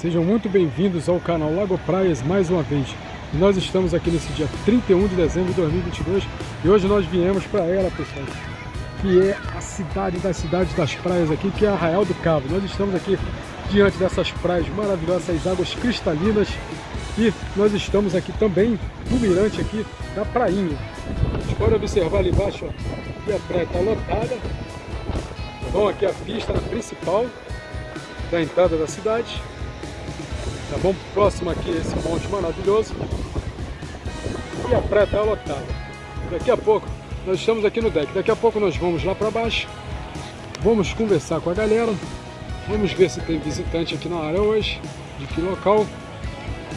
Sejam muito bem-vindos ao canal Lago Praias mais uma vez. nós estamos aqui nesse dia 31 de dezembro de 2022 e hoje nós viemos para ela, pessoal, que é a cidade das cidades das praias aqui, que é Arraial do Cabo. Nós estamos aqui diante dessas praias maravilhosas, essas águas cristalinas e nós estamos aqui também no mirante aqui da prainha. Vocês podem observar ali embaixo, ó, que a praia está lotada. Bom, aqui a pista principal da entrada da cidade. Tá bom? Próximo aqui esse monte maravilhoso. E a praia está lotada. Daqui a pouco nós estamos aqui no deck. Daqui a pouco nós vamos lá para baixo. Vamos conversar com a galera. Vamos ver se tem visitante aqui na área hoje, de que local.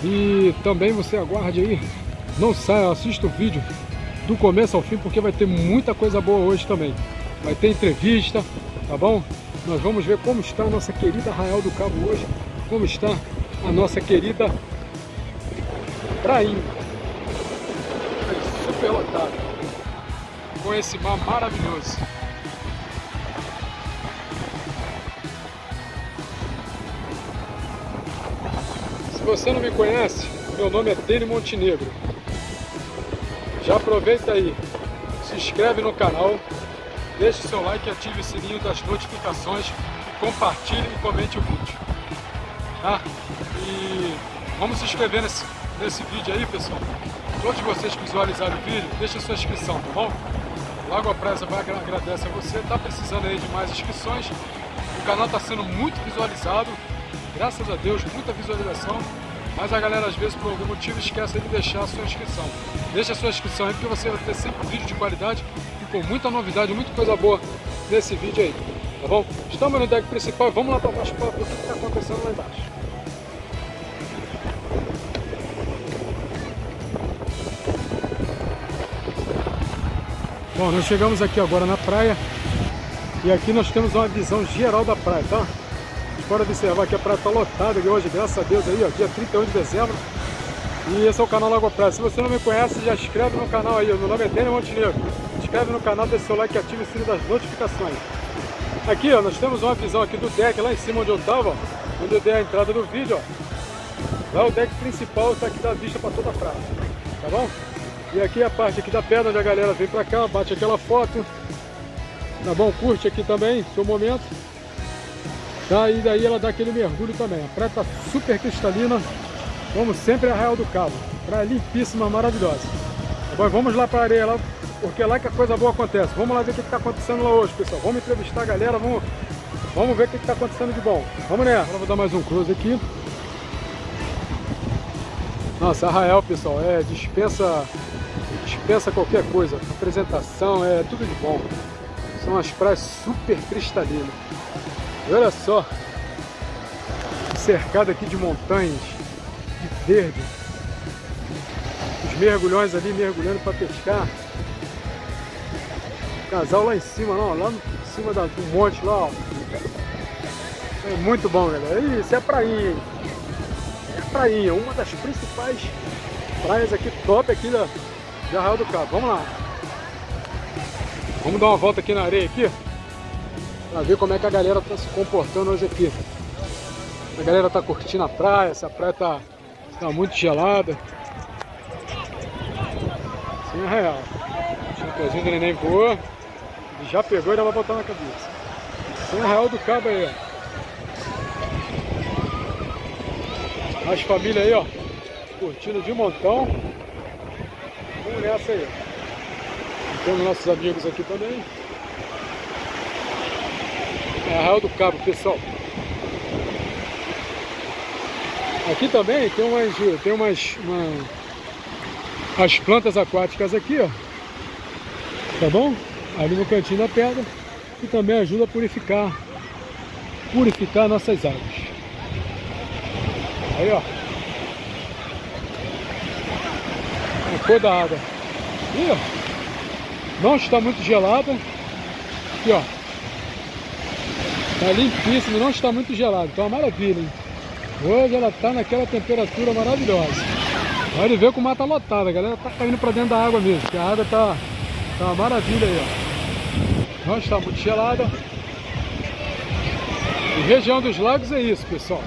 E também você aguarde aí. Não saia, assista o vídeo do começo ao fim, porque vai ter muita coisa boa hoje também. Vai ter entrevista, tá bom? Nós vamos ver como está a nossa querida Arraial do Cabo hoje, como está a nossa querida prainha. Super lotada, com esse mar maravilhoso. Se você não me conhece, meu nome é Dene Montenegro. Já aproveita aí, se inscreve no canal, deixe seu like ative o sininho das notificações compartilhe e comente o vídeo. Tá? Vamos se inscrever nesse, nesse vídeo aí, pessoal. Todos vocês que visualizaram o vídeo, deixe a sua inscrição, tá bom? Logo a Presa vai agradecer a você, tá precisando aí de mais inscrições. O canal está sendo muito visualizado, graças a Deus, muita visualização. Mas a galera às vezes por algum motivo esquece de deixar a sua inscrição. Deixa a sua inscrição aí porque você vai ter sempre vídeo de qualidade e com muita novidade, muita coisa boa nesse vídeo aí. Tá bom? Estamos no deck principal, vamos lá para baixo para ver o que está acontecendo lá embaixo. Bom, nós chegamos aqui agora na praia e aqui nós temos uma visão geral da praia, tá? Podem observar que a praia está lotada de hoje, graças a Deus aí, ó, dia 31 de dezembro. E esse é o canal Lago Praia. Se você não me conhece, já inscreve no canal aí. Meu nome é Daniel Montenegro. Inscreve no canal, deixa seu like e ative o sininho das notificações. Aqui, ó, nós temos uma visão aqui do deck lá em cima onde eu tava, ó, onde eu dei a entrada do vídeo, ó. Lá o deck principal está aqui da vista para toda a praia, tá bom? E aqui a parte aqui da pedra onde a galera vem pra cá, bate aquela foto. Tá bom? Curte aqui também, seu momento. Tá? E daí ela dá aquele mergulho também. A praia tá super cristalina, como sempre a Arraial do Cabo. Praia limpíssima, maravilhosa. Tá bom? Vamos lá pra areia lá, porque é lá que a coisa boa acontece. Vamos lá ver o que, que tá acontecendo lá hoje, pessoal. Vamos entrevistar a galera, vamos, vamos ver o que, que tá acontecendo de bom. Vamos nessa. Agora vou dar mais um close aqui. Nossa, Arraial, pessoal, é dispensa dispensa qualquer coisa. Apresentação, é tudo de bom. São as praias super cristalinas. E olha só, cercado aqui de montanhas, de verde. Os mergulhões ali mergulhando para pescar. O casal lá em cima, não, lá em cima do monte lá, ó. É muito bom, galera. Isso é a prainha, hein? Prainha, uma das principais praias aqui top aqui da, de Arraial do Cabo. Vamos lá. Vamos dar uma volta aqui na areia aqui. Pra ver como é que a galera tá se comportando hoje aqui. A galera tá curtindo a praia, essa praia tá, tá muito gelada. Sim, é real. O pezinho do neném voou. Já pegou e já vai botar na cabeça. Sim, é real do cabo aí, ó. As famílias aí, ó. Curtindo de montão. Vamos nessa aí. Temos nossos amigos aqui também. É Arraial do Cabo, pessoal. Aqui também tem umas, tem umas uma, as plantas aquáticas aqui, ó. Tá bom? Ali no cantinho da pedra. E também ajuda a purificar, purificar nossas águas. Aí, ó. Cor da água. Aí, ó. Não está muito gelada. Aqui, ó. Tá limpíssimo, não está muito gelado. Então é uma maravilha, hein? Hoje ela está naquela temperatura maravilhosa. Pode ver como está lotada, a galera tá caindo para dentro da água mesmo, porque a água tá, tá uma maravilha aí, ó. Não está muito gelada. E região dos lagos é isso, pessoal.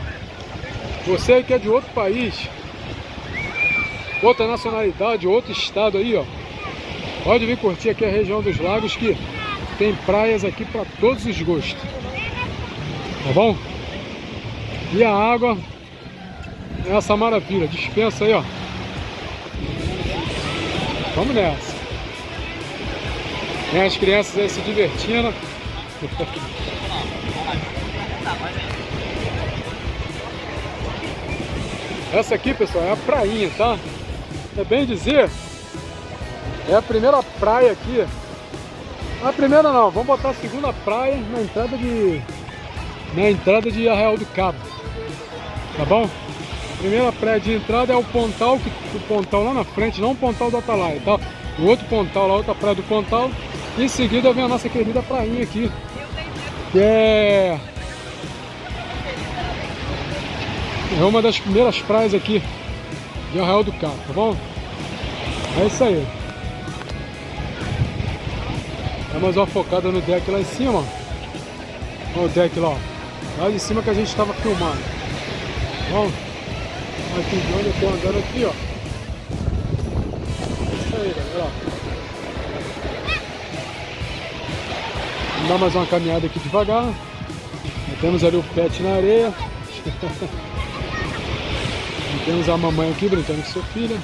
Você que é de outro país, outra nacionalidade, outro estado aí, ó. Pode vir curtir aqui a região dos lagos que tem praias aqui para todos os gostos. Tá bom? E a água é essa maravilha. Dispensa aí, ó. Vamos nessa. Tem as crianças aí se divertindo. Essa aqui, pessoal, é a prainha, tá? É bem dizer, é a primeira praia aqui. A primeira não, vamos botar a segunda praia na entrada de na entrada de Arraial do Cabo. Tá bom? A primeira praia de entrada é o Pontal, que, o Pontal lá na frente, não o Pontal do Atalaia, tá? O outro Pontal, lá outra praia do Pontal. Em seguida vem a nossa querida prainha aqui, que é é uma das primeiras praias aqui de Arraial do Cabo, tá bom? É isso aí. Dá mais uma focada no deck lá em cima. Olha o deck lá, ó. Lá de cima que a gente estava filmando. Tá bom? Aqui de onde eu tô andando aqui, ó. É isso aí, galera. Vamos dar mais uma caminhada aqui devagar. Temos ali o pet na areia. temos a mamãe aqui brincando com sua filha.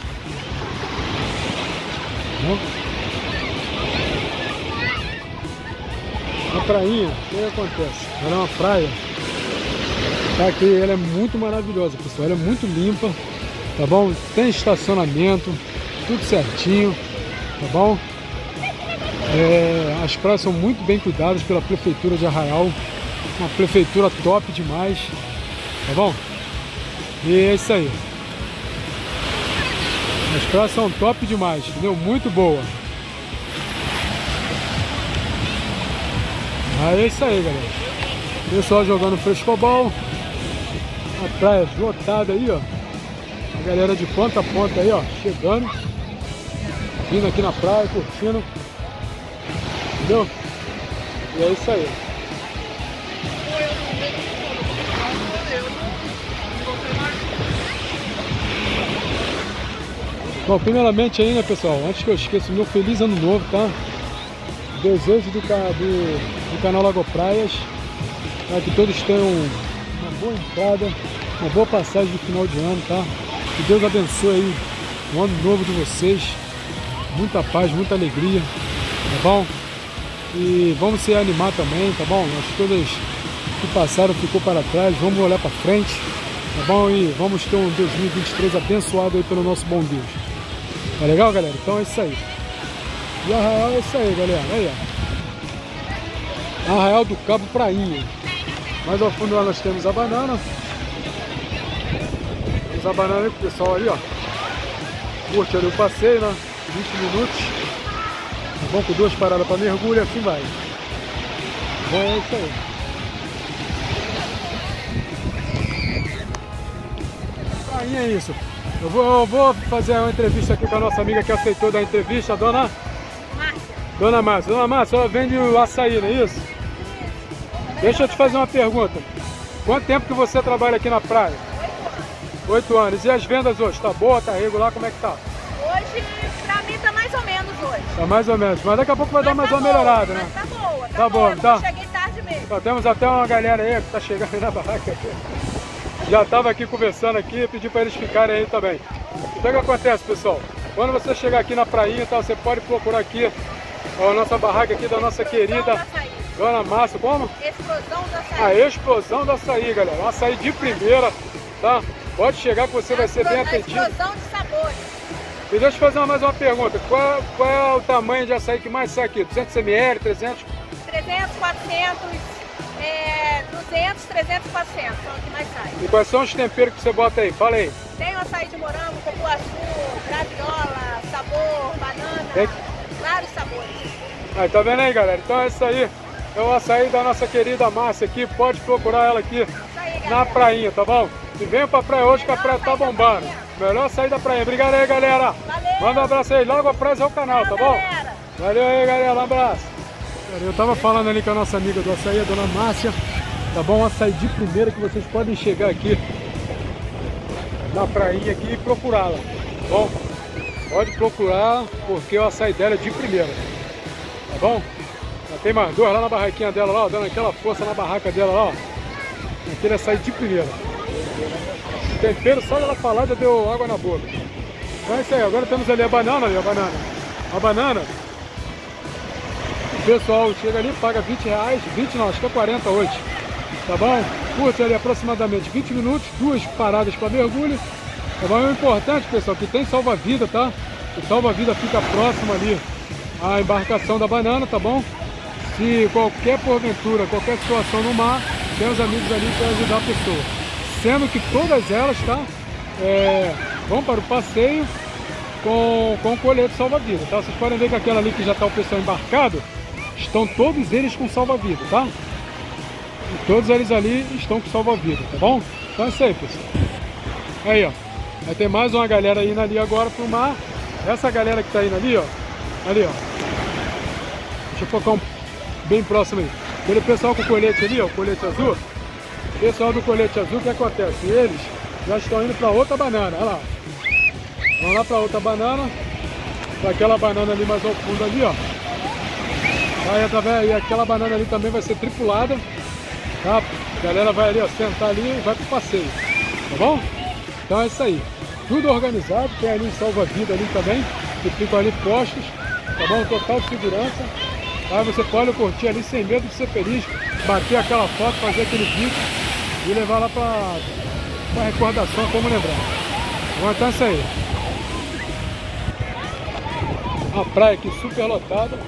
A prainha, o que acontece? Ela é uma praia tá aqui, ela é muito maravilhosa, pessoal. Ela é muito limpa, tá bom? Tem estacionamento, tudo certinho, tá bom? É, as praias são muito bem cuidadas pela prefeitura de Arraial, uma prefeitura top demais, tá bom? E é isso aí. As praias são top demais, entendeu? Muito boa. Aí é isso aí, galera. Pessoal jogando frescobol. A praia lotada aí, ó. A galera de ponta a ponta aí, ó. Chegando. Vindo aqui na praia, curtindo. Entendeu? E é isso aí. Bom, primeiramente aí, né, pessoal, antes que eu esqueça, meu feliz ano novo, tá? Desejo do, do, do canal Lago Praias, tá? que todos tenham uma boa entrada, uma boa passagem de final de ano, tá? Que Deus abençoe aí o ano novo de vocês, muita paz, muita alegria, tá bom? E vamos se animar também, tá bom? Nós todas que passaram ficou para trás, vamos olhar para frente, tá bom? E vamos ter um 2023 abençoado aí pelo nosso bom Deus. Tá legal, galera? Então é isso aí. E Arraial é isso aí, galera. Aí, ó. Arraial do Cabo Prainha. Mais ao fundo lá nós temos a banana. Temos a banana aí pessoal ali, ó. Curte ali o passeio, né? 20 minutos. Vamos com duas paradas para mergulho e assim vai. Bom, é isso aí. Prainha é isso. Eu vou, eu vou, fazer uma entrevista aqui com a nossa amiga que aceitou dar entrevista, a dona Márcia. Dona Márcia. Dona Márcia, ela vende o açaí, não é isso? Deixa eu te fazer uma pergunta. Quanto tempo que você trabalha aqui na praia? Oito anos. E as vendas hoje? Tá boa, tá regular, como é que tá? Hoje, pra mim, tá mais ou menos hoje. Tá mais ou menos. Mas daqui a pouco vai mas dar mais tá uma boa, melhorada, né? Tá boa, tá, tá boa. Tá. cheguei tarde mesmo. Então, temos até uma galera aí que tá chegando aí na barraca já estava aqui conversando aqui e pedi para eles ficarem aí também. O que, é que acontece, pessoal? Quando você chegar aqui na praia, então, você pode procurar aqui a nossa barraca aqui da nossa querida Dona Márcia, como? Explosão do açaí. A explosão do açaí, galera. Um açaí de primeira, tá? Pode chegar que você a vai ser bem atendido. explosão de sabores. E deixa eu fazer mais uma pergunta. Qual, qual é o tamanho de açaí que mais sai aqui? 200 ml, 300? 300, 400, é, 200, 300, 400, são os que mais saem. E quais são os temperos que você bota aí? Fala aí. Tem o açaí de morango, cupuaçu, graviola, sabor, banana, Tem... vários sabores. Aí, tá vendo aí, galera? Então é isso aí. É o açaí da nossa querida Márcia aqui. Pode procurar ela aqui aí, na prainha, tá bom? E venha pra praia hoje que a praia tá bombando. Melhor sair da praia. Obrigado aí, galera. Valeu. Manda um abraço aí. Logo a praia é o canal, tá bom? Galera. Valeu aí, galera. Um abraço. Eu tava falando ali com a nossa amiga do açaí, a dona Márcia. Tá bom? Açaí de primeira que vocês podem chegar aqui na prainha aqui e procurá-la. Tá bom? Pode procurar, porque o açaí dela é de primeira. Tá bom? Já tem mais duas lá na barraquinha dela, lá, ó, dando aquela força na barraca dela, lá, ó. Aquele açaí de primeira. tempero, só ela falar já deu água na boca. Então é isso aí, agora temos ali a banana, ali, a banana. A banana, o pessoal chega ali, paga 20 reais, 20 não, acho que é 40 hoje. Tá bom? Curte ali aproximadamente 20 minutos, duas paradas para mergulho. Tá bom? É importante, pessoal, que tem salva-vida, tá? O salva-vida fica próximo ali à embarcação da banana, tá bom? Se qualquer porventura, qualquer situação no mar, tem os amigos ali para ajudar a pessoa. Sendo que todas elas, tá? É, vão para o passeio com, com colete salva-vida, tá? Vocês podem ver que aquela ali que já está o pessoal embarcado, estão todos eles com salva-vida, tá? E todos eles ali estão com salva-vida, tá bom? Então é isso aí, pessoal. Aí, ó. Vai ter mais uma galera indo ali agora pro mar. Essa galera que tá indo ali, ó. Ali, ó. Deixa eu focar um bem próximo aí. Aquele pessoal com o colete ali, ó, colete azul. Pessoal do colete azul, o que acontece? Eles já estão indo para outra banana, olha lá. Vão lá para outra banana, para aquela banana ali mais ao fundo ali, ó. Aí, através, e aquela banana ali também vai ser tripulada, tá? A galera vai ali, ó, sentar ali e vai pro passeio, tá bom? Então é isso aí. Tudo organizado, tem ali um salva-vida ali também, que ficam ali postos, tá bom? Total segurança. Aí você pode curtir ali sem medo de ser feliz, bater aquela foto, fazer aquele vídeo e levar lá pra recordação, como lembrar. Bom, então é isso aí. A praia aqui super lotada.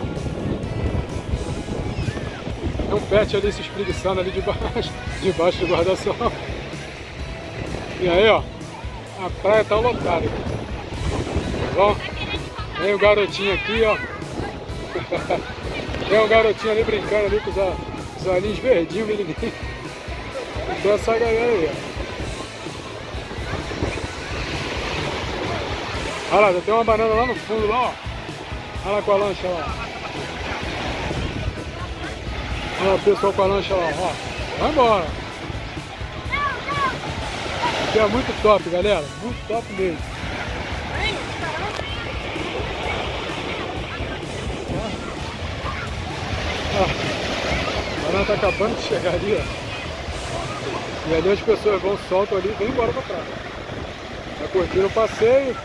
Tem um pet ali se espreguiçando ali debaixo, debaixo do guarda-sol. E aí, ó, a praia tá lotada. Tá bom? Tem o garotinho aqui, ó. Tem um garotinho ali brincando ali com os, os olhinhos verdinhos, menininho. Então essa galera aí, ó. Olha lá, já tem uma banana lá no fundo, lá, ó. Olha lá com a lancha lá. Olha o pessoal com a lancha lá, ó. Vai embora. Aqui é muito top, galera. Muito top mesmo. Ó. A banana tá acabando de chegar ali, ó. E ali as pessoas vão, soltam ali e vão embora pra praia. Já curtiram o passeio.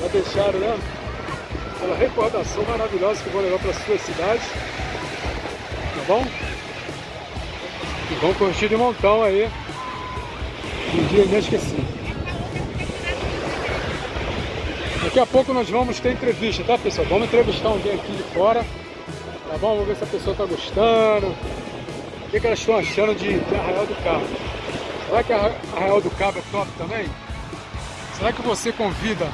Já deixaram, né? Aquela recordação maravilhosa que vão levar para suas cidades. Tá bom? E vão curtir de montão aí. Um dia inesquecível. Daqui a pouco nós vamos ter entrevista, tá pessoal? Vamos entrevistar alguém aqui de fora. Tá bom? Vamos ver se a pessoa tá gostando. O que, que elas estão achando de, de Arraial do Cabo. Será que Arraial do Cabo é top também? Será que você convida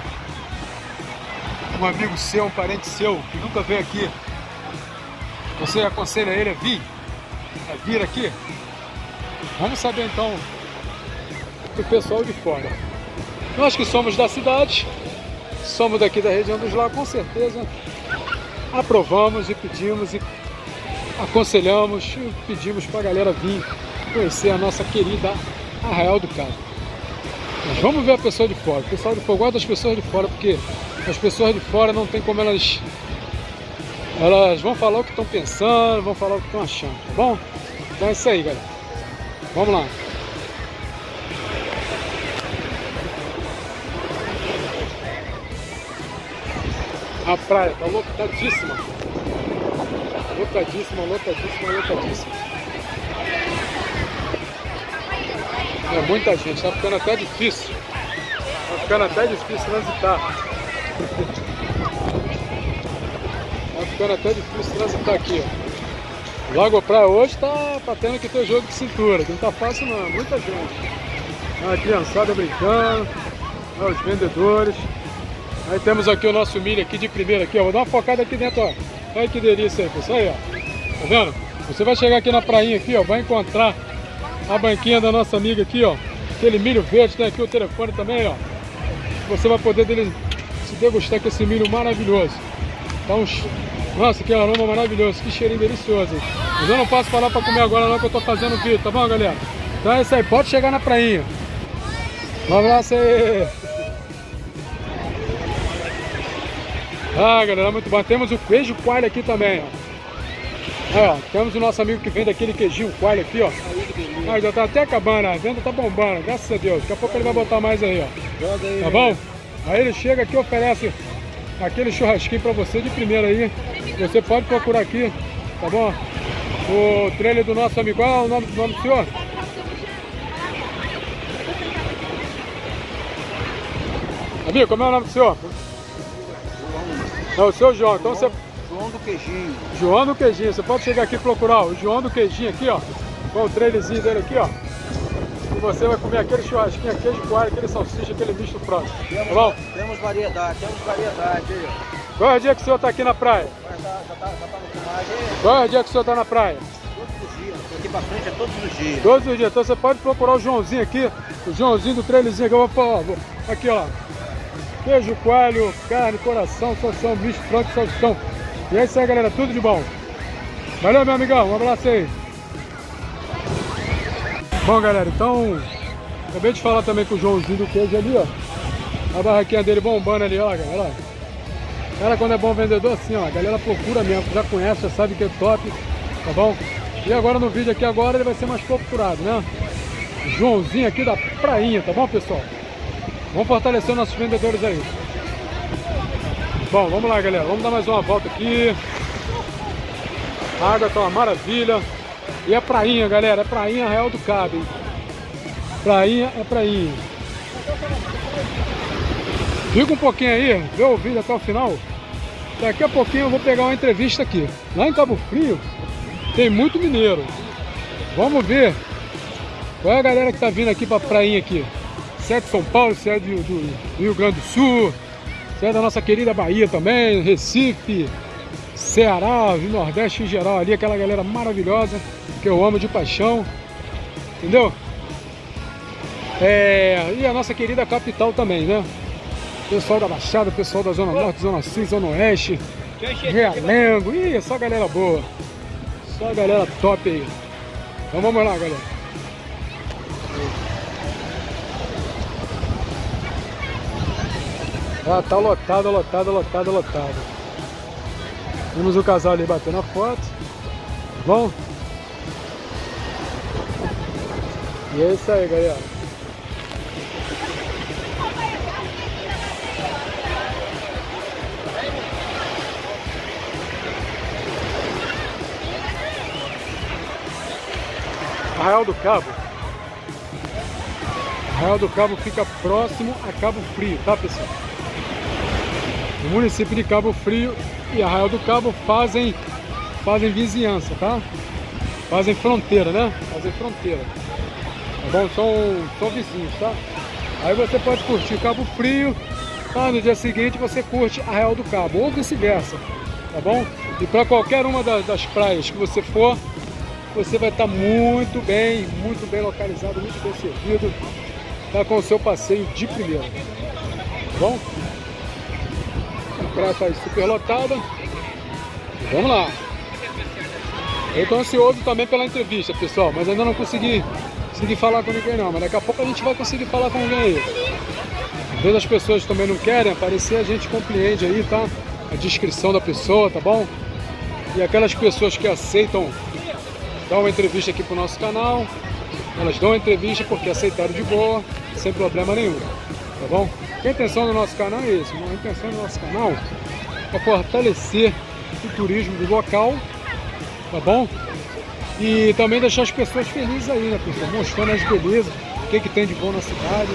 um amigo seu, um parente seu, que nunca veio aqui, você aconselha ele a vir? A vir aqui? Vamos saber então do pessoal de fora. Nós que somos da cidade, somos daqui da região dos lagos, com certeza aprovamos e pedimos e aconselhamos e pedimos para a galera vir conhecer a nossa querida Arraial do Cabo. Mas vamos ver a pessoa de fora. O pessoal de fora gosta das pessoas de fora porque as pessoas de fora não tem como elas elas vão falar o que estão pensando, vão falar o que estão achando, tá bom? Então é isso aí, galera. Vamos lá. A praia tá lotadíssima. Lotadíssima, lotadíssima, lotadíssima. É muita gente, tá ficando até difícil. Tá ficando até difícil transitar. Ficando até difícil transitar aqui, ó. Lago Praia hoje tá, tá tendo que ter jogo de cintura, não tá fácil não, muita gente. A criançada brincando, os vendedores. Aí temos aqui o nosso milho aqui de primeira aqui, ó. Vou dar uma focada aqui dentro, ó. Olha que delícia aí, pessoal. Aí, ó. Tá vendo? Você vai chegar aqui na prainha aqui, ó. Vai encontrar a banquinha da nossa amiga aqui, ó. Aquele milho verde, tem aqui o telefone também, ó. Você vai poder dele se degustar com esse milho maravilhoso. Então, nossa, que aroma maravilhoso, que cheirinho delicioso. Mas eu não posso falar para comer agora não, que eu tô fazendo vídeo, tá bom, galera? Então é isso aí, pode chegar na prainha. Um abraço aí! Ah, galera, muito bom. Temos o queijo coalho aqui também, ó. ó. Temos o nosso amigo que vende aquele queijinho coalho aqui, ó. Ah, já tá até acabando, a venda tá bombando, graças a Deus. Daqui a pouco ele vai botar mais aí, ó. Tá bom? Aí ele chega aqui e oferece aquele churrasquinho pra você de primeira aí. Você pode procurar aqui, tá bom? O trailer do nosso amigo. Qual é o nome, nome do senhor? Amigo, como é o nome do senhor? É o seu João. Então você. João do Queijinho. João do Queijinho. Você pode chegar aqui e procurar o João do Queijinho aqui, ó. Com o trailerzinho dele aqui, ó. E você vai comer aquele churrasquinho, queijo coalho, aquele salsicha, aquele misto pronto. Temos, Tá bom? temos variedade, temos variedade. Qual é o dia que o senhor tá aqui na praia? Tá, já, tá, tá na filmagem Qual é o dia que o senhor tá na praia? todos os dias. Daqui pra frente é todos os dias. Todos os dias. Então você pode procurar o Joãozinho aqui, o Joãozinho do trailerzinho que eu vou falar. Aqui, ó. Queijo, coalho, carne, coração, salsão, misto, pronto, salsichão. E é isso aí, galera. Tudo de bom. Valeu, meu amigão. Um abraço aí. Bom, galera, então... Acabei de falar também com o Joãozinho do queijo ali, ó. A barraquinha dele bombando ali, ó, galera. Cara, quando é bom vendedor, assim, ó, a galera procura mesmo, já conhece, já sabe que é top, tá bom? E agora no vídeo aqui agora ele vai ser mais procurado, né? Joãozinho aqui da prainha, tá bom, pessoal? Vamos fortalecer nossos vendedores aí. Bom, vamos lá, galera. Vamos dar mais uma volta aqui. A água tá uma maravilha. E é prainha, galera. É prainha Real do Cabo, hein? Prainha é prainha. Fica um pouquinho aí, vê o vídeo até o final. Daqui a pouquinho eu vou pegar uma entrevista aqui. Lá em Cabo Frio tem muito mineiro. Vamos ver qual é a galera que tá vindo aqui pra prainha aqui. Se é de São Paulo, se é do, do Rio Grande do Sul, se é da nossa querida Bahia também, Recife, Ceará, Nordeste em geral ali, aquela galera maravilhosa que eu amo de paixão. Entendeu? É, e a nossa querida capital também, né? Pessoal da Baixada, pessoal da Zona Norte, Zona Sul, Zona Oeste, Realengo, ih, só galera boa. Só galera top aí. Então vamos lá, galera. Ah, tá lotado, lotado, lotado, lotado. Temos o casal ali batendo a foto. Bom? E é isso aí, galera. Arraial do Cabo. Arraial do Cabo fica próximo a Cabo Frio, tá pessoal? O município de Cabo Frio e Arraial do Cabo fazem, fazem vizinhança, tá? Fazem fronteira, né? Fazem fronteira. Tá bom? São, são vizinhos, tá? Aí você pode curtir Cabo Frio, tá? No dia seguinte você curte Arraial do Cabo, ou vice-versa, tá bom? E para qualquer uma da- das praias que você for, você vai estar muito bem, muito bem localizado, muito bem servido, tá com o seu passeio de primeira. Tá bom? A praia está super lotada. E vamos lá. Eu estou ansioso também pela entrevista, pessoal, mas ainda não consegui, consegui falar com ninguém não, mas daqui a pouco a gente vai conseguir falar com alguém aí. Às vezes as pessoas também não querem aparecer, a gente compreende aí, tá? A descrição da pessoa, tá bom? E aquelas pessoas que aceitam dar uma entrevista aqui pro nosso canal. Elas dão uma entrevista porque aceitaram de boa, sem problema nenhum. Tá bom? A intenção do nosso canal é isso. A intenção do nosso canal é fortalecer o turismo do local, tá bom? E também deixar as pessoas felizes aí, né, pessoal? Mostrando as belezas, o que, que tem de bom na cidade.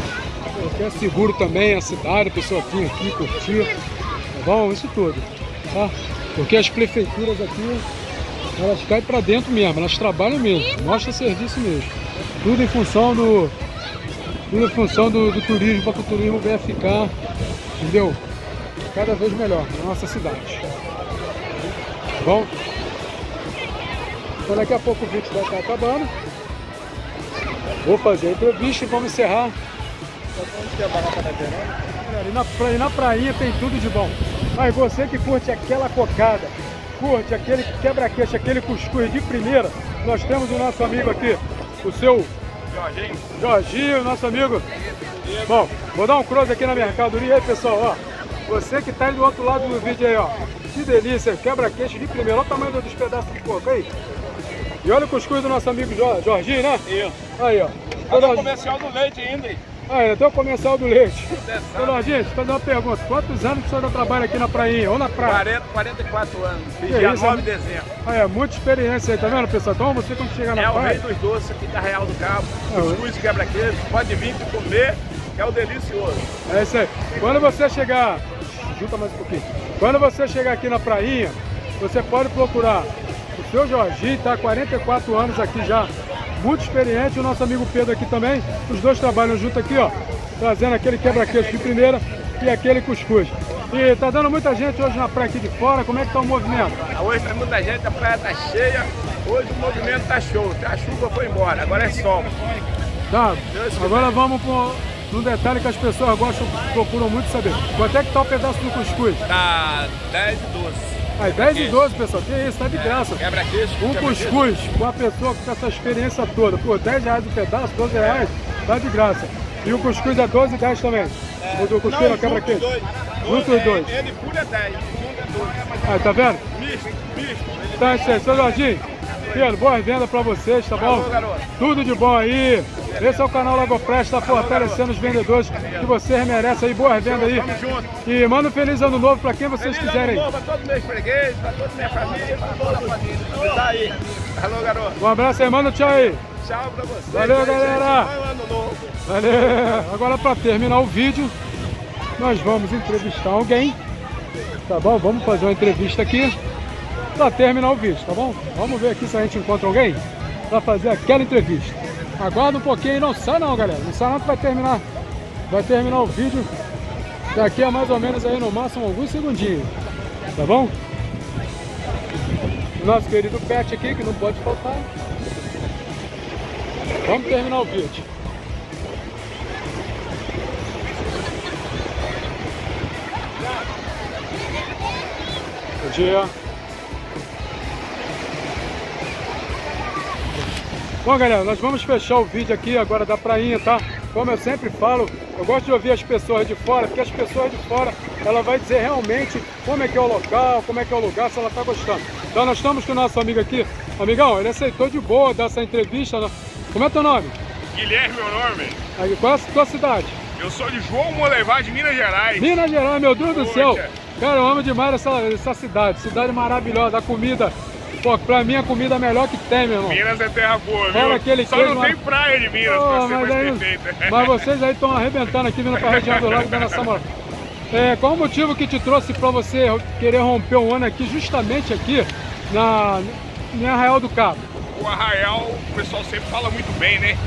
Porque é seguro também a cidade, a pessoa vir aqui curtir, tá bom? Isso tudo, tá? Porque as prefeituras aqui elas caem para dentro mesmo, elas trabalham mesmo, mostra serviço mesmo. Tudo em função do. Tudo em função do, do turismo, para que o turismo venha ficar, entendeu? Cada vez melhor na nossa cidade. Tá bom? Então daqui a pouco o vídeo vai estar acabando. Vou fazer a entrevista e vamos encerrar. Onde que é a na, pra- e na prainha tem tudo de bom. Mas você que curte aquela cocada, curte aquele quebra-queixo, aquele cuscuz de primeira, nós temos o nosso amigo aqui, o seu Jorginho. Jorginho, nosso amigo Bom, vou dar um close aqui na mercadoria aí, pessoal, ó. Você que tá aí do outro lado do vídeo aí, ó. Que delícia, quebra-queixo de primeiro. Olha o tamanho dos pedaços de porco aí. E olha o cuscuz do nosso amigo Jorginho, né? Isso. Aí, ó. Olha o comercial do leite ainda, hein? Ah, tem o comercial do leite. Você Ô, Jorginho, deixa eu fazer uma pergunta. Quantos anos o senhor já trabalha aqui na prainha ou na praia? 40, 44 anos. Que Dia isso, 9 é- de dezembro. Ah, é, muita experiência aí, tá vendo, pessoal? Então você quando chegar na É o rei praia... dos doces aqui da Real do Cabo. É, Cuscuz quebra-queijo. Pode vir e comer, que é o delicioso. É isso aí. Quando você chegar... Junta mais um pouquinho. Quando você chegar aqui na prainha, você pode procurar o seu Jorginho, tá há 44 anos aqui já, muito experiente. O nosso amigo Pedro aqui também. Os dois trabalham junto aqui, ó, trazendo aquele quebra-queixo de primeira e aquele cuscuz. E tá dando muita gente hoje na praia aqui de fora. Como é que tá o movimento? Hoje tem muita gente, a praia tá cheia. Hoje o movimento tá show. A chuva foi embora, agora é sol. Tá, agora vamos pro, num detalhe que as pessoas gostam, procuram muito saber. Quanto é que tá o pedaço do cuscuz? Tá 10 e 12. Aí, 10 e 12, pessoal. Que isso, tá de graça. Quebra-queijo. Um quebra-queijo. cuscuz com a pessoa com essa experiência toda, por 10 reais o pedaço, 12 reais, tá de graça. E o cuscuz é 12 reais também. O do cuscuz não quebra queijo. Junto os dois. Ele é 10, junto é 12. Aí, tá vendo? Misto, misto. É isso aí, seu Jorginho. Pedro, boa venda pra vocês, tá bom? Tudo de bom aí. Esse é o canal Lago Presta, tá fortalecendo os vendedores que vocês merecem aí. Boa venda aí. E manda um feliz ano novo pra quem vocês Feliz quiserem. ano novo a todos meus fregueses, pra toda minha família, pra toda a família. Tá aí. Alô, garoto. Um abraço aí, manda tchau aí. Tchau pra vocês. Valeu, galera. Valeu! Agora para terminar o vídeo, nós vamos entrevistar alguém, tá bom? Vamos fazer uma entrevista aqui para terminar o vídeo, tá bom? Vamos ver aqui se a gente encontra alguém para fazer aquela entrevista. Aguarda um pouquinho, não sai não, galera. Não sai não que vai terminar, vai terminar o vídeo daqui a mais ou menos aí no máximo alguns segundinhos, tá bom? Nosso querido Pet aqui, que não pode faltar. Vamos terminar o vídeo. Bom dia. Bom, galera, nós vamos fechar o vídeo aqui agora da prainha, tá? Como eu sempre falo, eu gosto de ouvir as pessoas de fora, porque as pessoas de fora, ela vai dizer realmente como é que é o local, como é que é o lugar, se ela tá gostando. Então nós estamos com o nosso amigo aqui. Amigão, ele aceitou de boa dar essa entrevista. né? Como é teu nome? Guilherme, meu nome. Aí, qual é a tua cidade? Eu sou de João Molevá, de Minas Gerais. Minas Gerais, meu Deus do Poxa. céu. Cara, eu amo demais essa, essa cidade. Cidade maravilhosa. A comida, pô, pra mim a comida é a melhor que tem, meu irmão. Minas é terra boa, viu? Aquele Só não lá. tem praia de Minas Pô, pra ser mas, mais aí- perfeita. mas vocês aí estão arrebentando aqui vindo pra região do lago dando essa moral. É, qual o motivo que te trouxe pra você querer romper um ano aqui, justamente aqui na, em Arraial do Cabo? O Arraial, o pessoal sempre fala muito bem, né?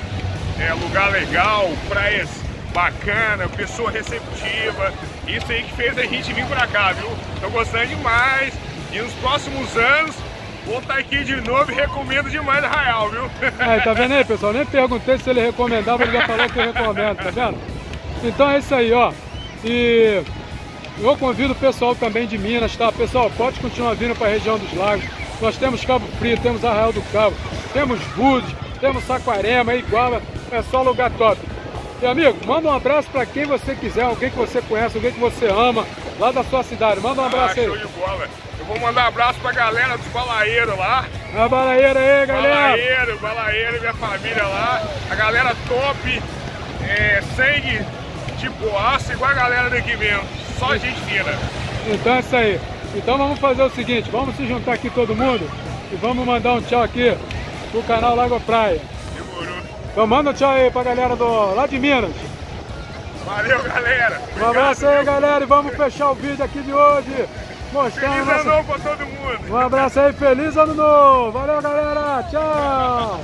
É lugar legal, praias bacana, pessoa receptiva. Isso aí que fez a gente vir pra cá, viu? Tô gostando demais. E nos próximos anos vou estar aqui de novo e recomendo demais Arraial, viu? Aí, tá vendo aí, pessoal? Nem perguntei se ele recomendava, ele já falou que eu recomendo, tá vendo? Então é isso aí, ó. E eu convido o pessoal também de Minas, tá? Pessoal, pode continuar vindo para a região dos lagos. Nós temos Cabo Frio, temos Arraial do Cabo, temos Búzios, temos Saquarema, Iguala, é só lugar top. E amigo, manda um abraço para quem você quiser, alguém que você conhece, alguém que você ama, lá da sua cidade. Manda um Ah, abraço show aí. de bola. Vou mandar um abraço pra galera dos balaeiros lá. A balaeira aí, galera. Balaeiro, balaeiro, minha família lá. A galera top, é, sangue de boaça, igual a galera daqui mesmo. Só gente fina. Então é isso aí. Então vamos fazer o seguinte, vamos se juntar aqui todo mundo e vamos mandar um tchau aqui pro canal Lago Praia. Demorou. Então manda um tchau aí pra galera do, lá de Minas. Valeu, galera. Um abraço aí, galera, e vamos fechar o vídeo aqui de hoje. Mostrando Feliz ano novo pra todo mundo. Um abraço aí, feliz ano novo. Valeu, galera. Tchau.